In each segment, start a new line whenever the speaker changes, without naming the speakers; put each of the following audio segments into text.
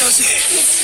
That's it.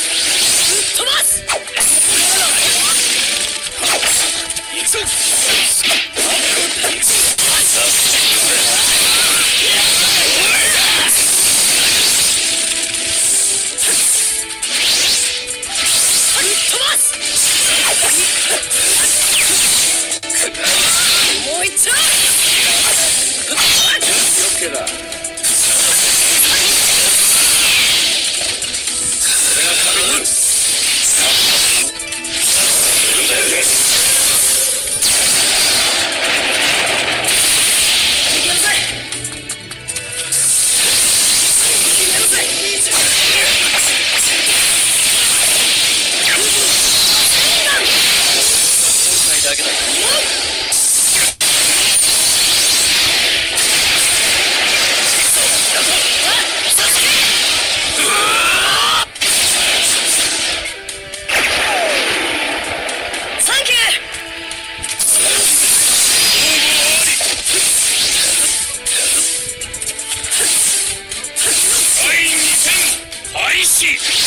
shit!